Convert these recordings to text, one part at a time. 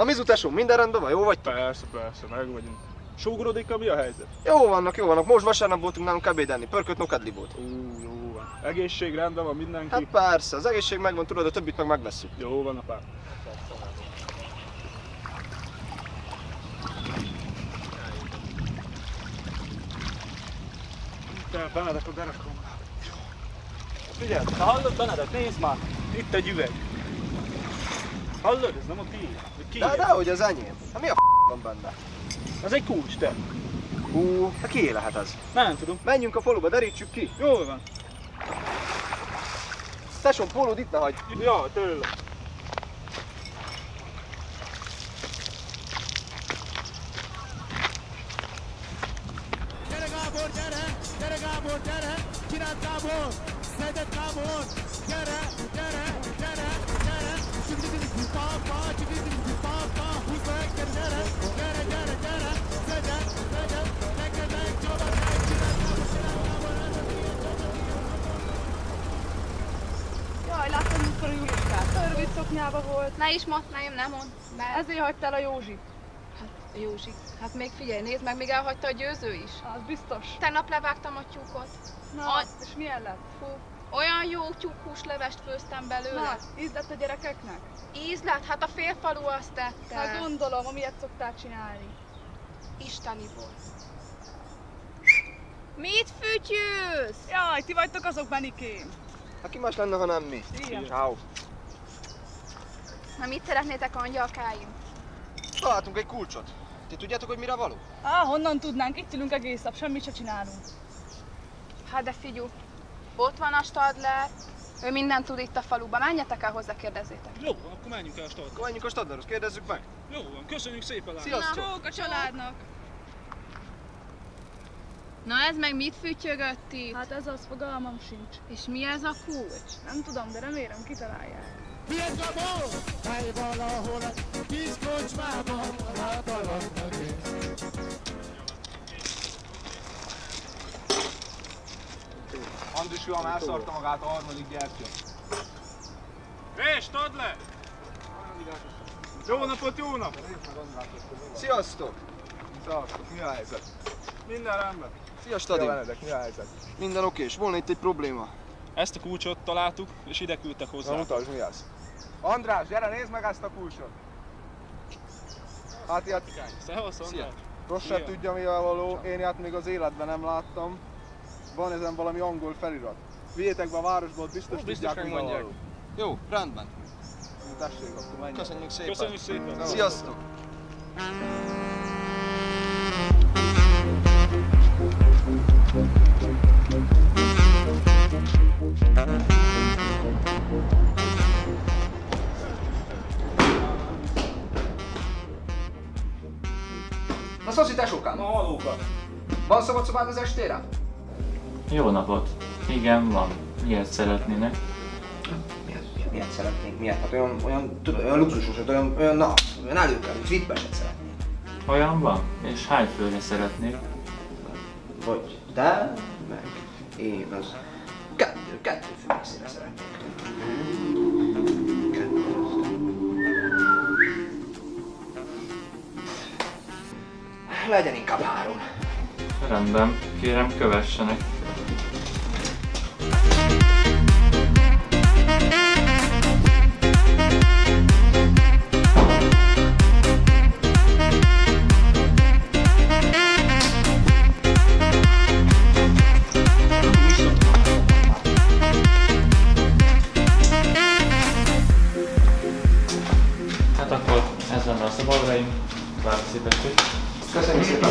Na Mizu tesó, minden rendben van? Jó vagy? Persze, persze, meg vagyunk. Sógorodik, mi a helyzet? Jó vannak, jó vannak. Most vasárnap voltunk nálunk ebédelni. Pörkölt nokadli volt. Ú, jó van. Egészség rendben van mindenki? Hát persze, az egészség megvan, tudod, a többit meg megveszünk. Jó van, apám. Te, Benedek a derekomra. Figyelj, te hallod Benedek, nézd már! Itt egy üveg. Hallod, ez nem a tiéd. Vagy ki? De, de, hogy az enyém. Hát mi a f van benne? Ez egy kulcs, te. Hú, hát kié lehet ez? Nem tudom. Menjünk a faluba, derítsük ki. Jól van. Tesó, pólód itt ne hagy. Ja, tőle. Gyere Gábor, gyere! Gyere Gábor, gyere! Csináld Gábor! Szedett Gábor! Gyere, Törvít szoknyába volt. Ne is mondd, nem, nem mondd. Mert Ezért hagytál a Józsi. a Józsi. Hát még figyelj, nézd meg, még elhagyta a győző is. Az biztos. Tegnap levágtam a tyúkot. Na, Aj. és milyen lett? Fú, olyan jó tyúkhús levest főztem belőle. Na, íz lett a gyerekeknek? Íz lett, hát a félfalu azt tette. Hát gondolom, amilyet szoktál csinálni. Isteni volt. Mit fütyülsz? Jaj, ti vagytok azok, Benikém. Hát ki más lenne, ha nem mi? Igen. Ciao. Na mit szeretnétek, angyalkáim? Találtunk egy kulcsot. Ti tudjátok, hogy mire való? Á, honnan tudnánk? Itt ülünk egész nap, semmit se csinálunk. Hát de figyú, ott van a stadler, ő mindent tud itt a faluban. Menjetek el hozzá, kérdezzétek. Jó, akkor menjünk el a stadra. Akkor menjünk a stadlerhoz, kérdezzük meg. Jó van, köszönjük szépen, lány. Sziasztok! A családnak. Na ez meg mit fütyögött itt? Hát ez az, fogalmam sincs. És mi ez a kulcs? Nem tudom, de remélem kitalálják. Gábor? Hely valahol a kis kocsmában, látalatnak én. Andris Johan elszarta magát a harmadik gyertya. Hé, Stadler! Jó napot, jó napot! Sziasztok! Sziasztok, mi a helyzet? Minden rendben. Szia Stadi! Mi a helyzet? Minden oké, és volna itt egy probléma. Ezt a kulcsot találtuk, és ide küldtek Na hozzá. mutasd, mi az? András, gyere, nézd meg ezt a kulcsot! Hát ilyet Szevasz, Szia. András. rossz se tudja mi a való, én ilyet még az életben nem láttam. Van ezen valami angol felirat. Vigyétek be a városba, ott biztos, Ó, biztos tudják, mi a. Jó, rendben. Tessék, akkor menjünk. Köszönjük szépen. Köszönjük szépen. Sziasztok! Na Szoszi tesókám, Na, halóka. van szabad szobád az estére? Jó napot! Igen, van. Miért szeretnének? Miért, miért, szeretnénk? Miért? Hát olyan, olyan, tudod, olyan luxusosat, olyan, olyan, na, olyan előkelő, vippeset szeretnénk. Olyan van? És hány főre szeretnék? Vagy te, meg én az kettő, kettő fő részére szeretnék. Legyen inkább három. Rendben, kérem kövessenek. Szépesség. Köszönjük szépen.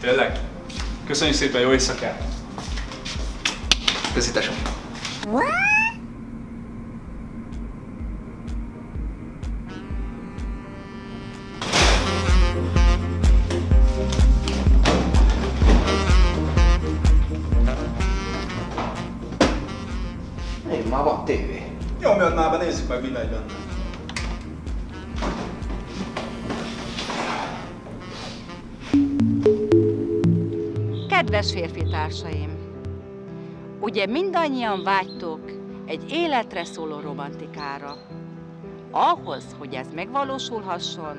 Tényleg? Köszönjük szépen, jó éjszakát! Köszi tesó. Én már van tévé. Nyomjad már be, nézzük meg, mi megy benne. Kedves férfitársaim! Ugye mindannyian vágytok egy életre szóló romantikára. ahhoz, hogy ez megvalósulhasson,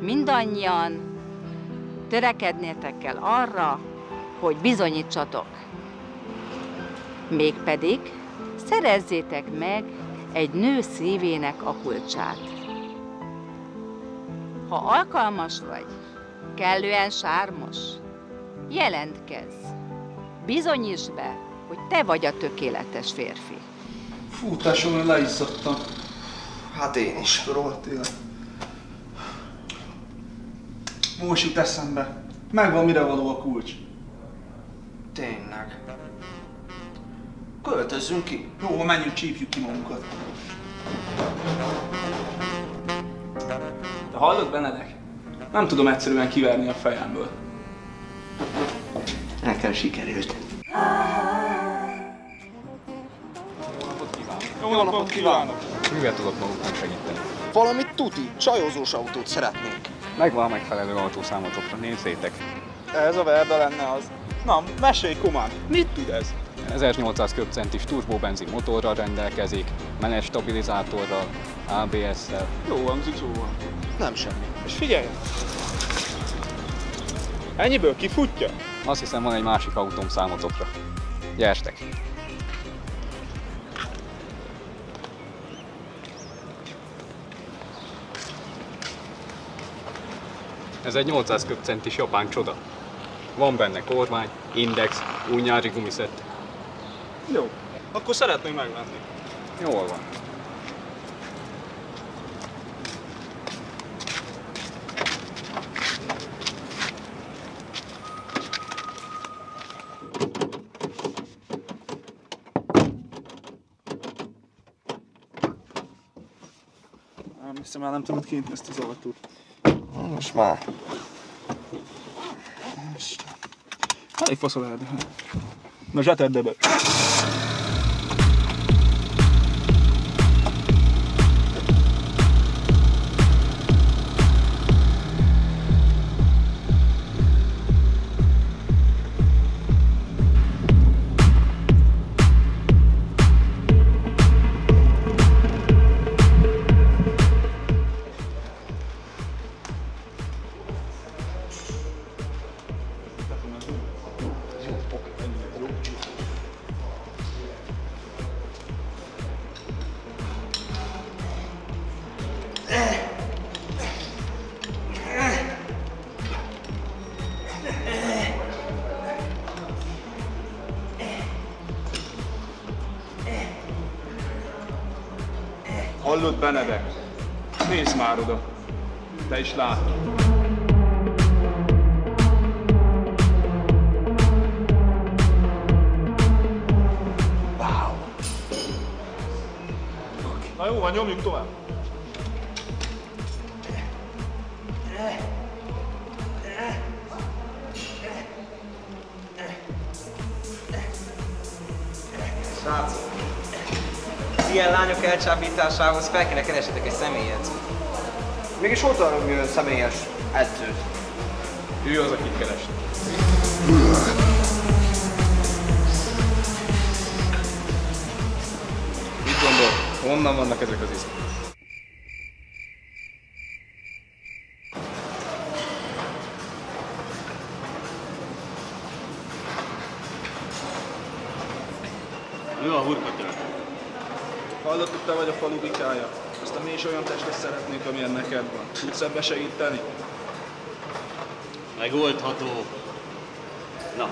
mindannyian törekednétek kell arra, hogy bizonyítsatok. Mégpedig szerezzétek meg egy nő szívének a kulcsát. Ha alkalmas vagy, kellően sármos, jelentkezz. Bizonyítsd be, hogy te vagy a tökéletes férfi. Fú, tesóm, leizzadtam. Hát én is. Rohadt élet. Most jut eszembe. Megvan mire való a kulcs. Tényleg. Költözzünk ki. Jó, menjünk, csípjük ki magunkat. Te hallod, Benedek? Nem tudom egyszerűen kiverni a fejemből. Nekem sikerült. Jó napot kívánok! Mivel tudok maguknak segíteni? Valamit tuti, csajozós autót szeretnénk. Megvan a megfelelő autószámotokra, nézzétek. Ez a Verda lenne az. Na, mesélj komán, mit tud ez? 1800 köbcentis turbóbenzin motorral rendelkezik, menet stabilizátorral, ABS-szel. Jó hangzik, jó hangzik. Nem semmi. És figyelj! Ennyiből kifutja? Azt hiszem van egy másik autóm számotokra. Gyertek! Ez egy 800 köbcentis japán csoda. Van benne kormány, index, új nyári gumiszett. Jó. Akkor szeretnénk megvenni. Jól van. Hiszem el, nem tudod kint ezt az ajtót. Most már. Elég fasz a Verda. hát. Na zsetedd be. Hallod, Benedek? Nézd már oda. Te is látod. Wow. Na jó, van, nyomjuk tovább. Elcsábításához fel kéne keresetek egy személyet. Mégis hol találunk olyan személyes edzőt? Ő az, akit kerestek. Mit gondol, honnan vannak ezek az iszok? Ő a hurkatör. Hallott, hogy te vagy a falu bikája. Aztán mi is olyan testet szeretnénk, amilyen neked van. Tudsz ebbe segíteni? Megoldható. Na,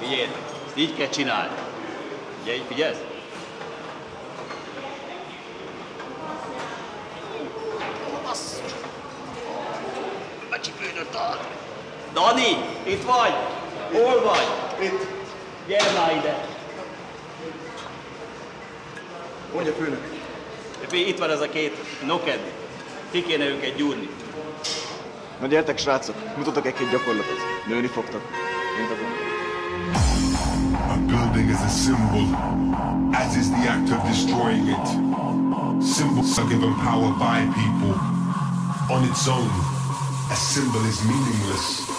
figyeljetek, ezt így kell csinálni. Ugye, így figyelsz? Basszus! A... Dani, itt vagy? Hol vagy? Itt. Gyere már ide. Mondja főnök. Itt van ez a két noked. Ki kéne őket gyúrni. Na gyertek srácok, mutatok egy-két gyakorlatot. Nőni fogtok. Mint a. A building is a symbol, as is the act of destroying it. Symbols are given power by people. On its own, a symbol is meaningless.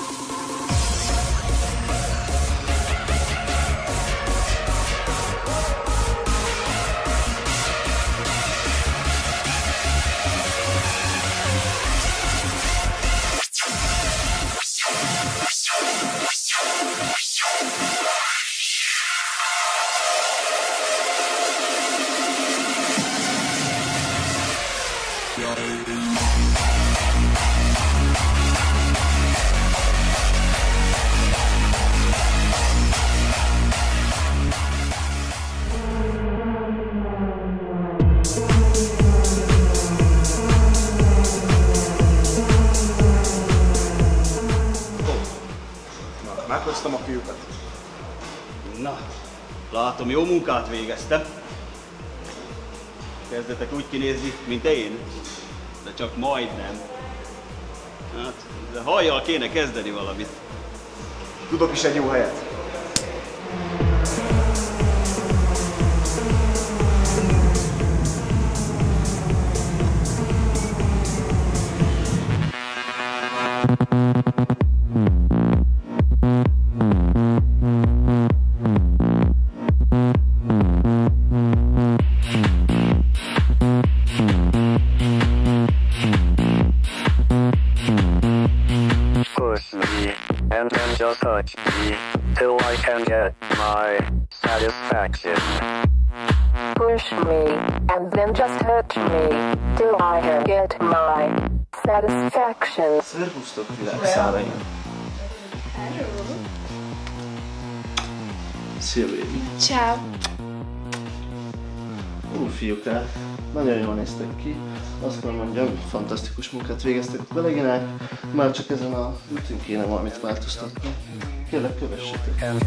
Látom, jó munkát végeztem. Kezdetek úgy kinézni, mint én, de csak majdnem. Hát, de hajjal kéne kezdeni valamit. Tudok is egy jó helyet. Touch me, till I can get my satisfaction. Push me, and then just touch me, till I can get my satisfaction. Szervusztok, világszállaim! Szia, baby! Ciao. Ú, fiúkák, nagyon jól néztek ki. Azt kell mondjam, fantasztikus munkát végeztek a beleginák. Már csak ezen a úton kéne valamit változtatni. Kérlek, satisfaction.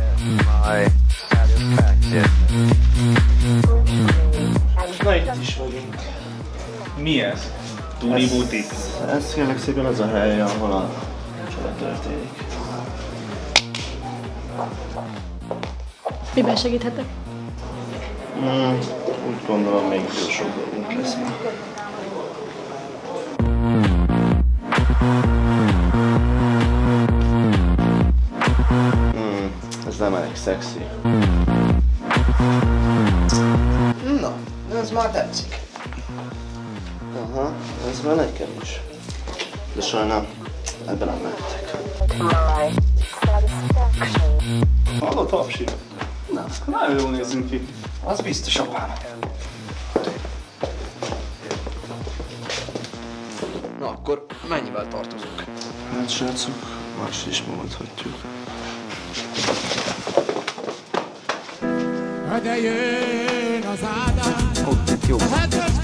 Na itt is vagyunk. Mi ez? Tuni Ez- butik? Ez kérlek szépen az a hely, ahol a csoda történik. Miben segíthetek? Mm, úgy gondolom, még jó sok dolgunk lesz ma. Mm, ez nem elég szexi. Na, ez már tetszik. Aha, ez már nekem is. De sajnálom, ebben nem mehetek. Hallott, Hapsi? Na, nagyon jól nézünk ki. Az biztos, apám. Akkor mennyivel tartozunk? Hát srácok, más is megoldhatjuk. De jön az áldás. Itt jó. Hát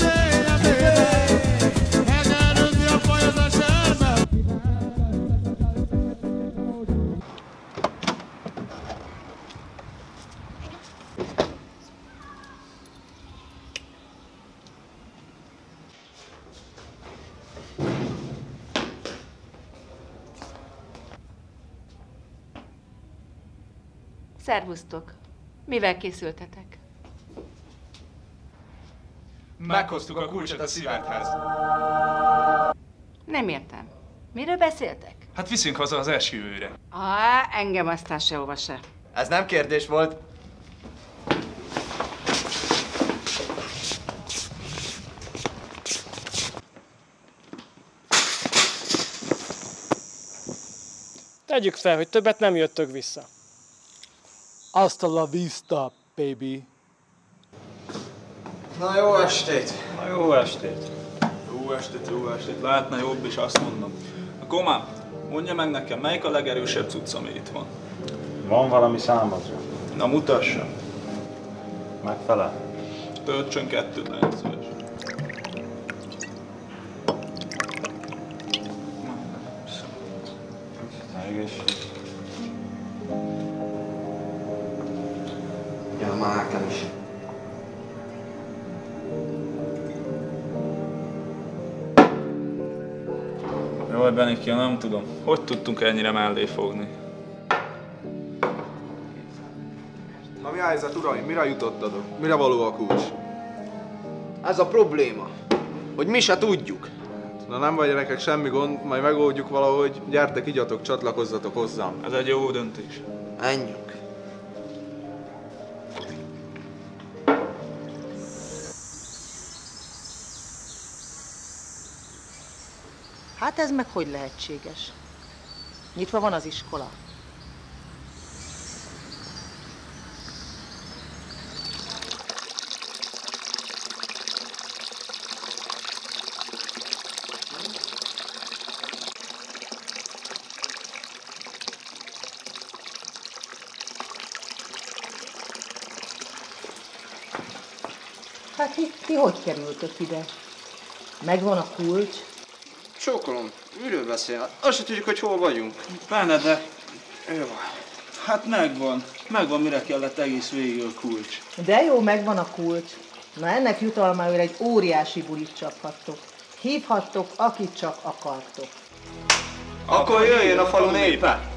Szervusztok! Mivel készültetek? Meghoztuk a kulcsot a szívedhez. Nem értem. Miről beszéltek? Hát viszünk haza az esküvőre. Á, engem aztán sehova se. Ez nem kérdés volt. Tegyük fel, hogy többet nem jöttök vissza. Hasta la vista, baby. Na jó estét! Na jó estét. Jó estét, jó estét. Lehetne jobb is, azt mondom. A komám, mondja meg nekem, melyik a legerősebb cucc, ami itt van? Van valami számodra? Na mutassa. Megfelel? Töltsön kettőt, legyen szíves. Már nekem is. Jaj, Beniki, nem tudom. Hogy tudtunk ennyire mellé fogni? Na mi a helyzet, uraim? Mire jutottatok? Mire való a kulcs? Ez a probléma, hogy mi se tudjuk. Na nem vagy gyerekek, semmi gond, majd megoldjuk valahogy. Gyertek, igyatok, csatlakozzatok hozzám. Ez egy jó döntés. Menjünk. Hát ez meg hogy lehetséges? Nyitva van az iskola. Hát ti, ti hogy kerültök ide? Megvan a kulcs? Csókolom, miről beszél? Azt se tudjuk, hogy hol vagyunk. Benne, de... Jó. Hát megvan. Megvan, mire kellett egész végig a kulcs. De jó, megvan a kulcs. Na ennek jutalmául egy óriási bulit csaphattok. Hívhattok, akit csak akartok. Akkor jöjjön a falu népe!